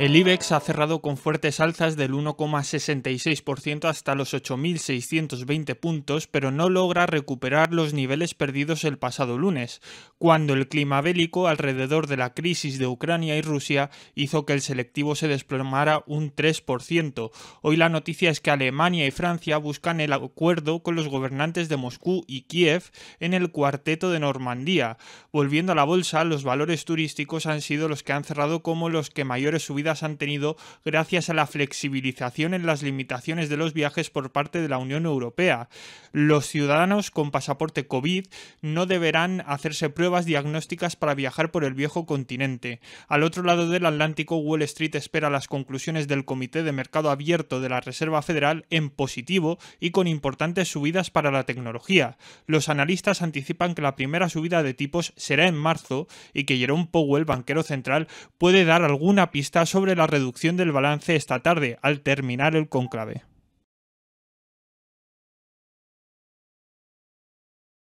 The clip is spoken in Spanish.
El IBEX ha cerrado con fuertes alzas del 1,66% hasta los 8.620 puntos, pero no logra recuperar los niveles perdidos el pasado lunes, cuando el clima bélico alrededor de la crisis de Ucrania y Rusia hizo que el selectivo se desplomara un 3%. Hoy la noticia es que Alemania y Francia buscan el acuerdo con los gobernantes de Moscú y Kiev en el cuarteto de Normandía. Volviendo a la bolsa, los valores turísticos han sido los que han cerrado como los que mayores subidas han tenido gracias a la flexibilización en las limitaciones de los viajes por parte de la Unión Europea. Los ciudadanos con pasaporte COVID no deberán hacerse pruebas diagnósticas para viajar por el viejo continente. Al otro lado del Atlántico, Wall Street espera las conclusiones del Comité de Mercado Abierto de la Reserva Federal en positivo y con importantes subidas para la tecnología. Los analistas anticipan que la primera subida de tipos será en marzo y que Jerome Powell, banquero central, puede dar alguna pista sobre la reducción del balance esta tarde, al terminar el conclave.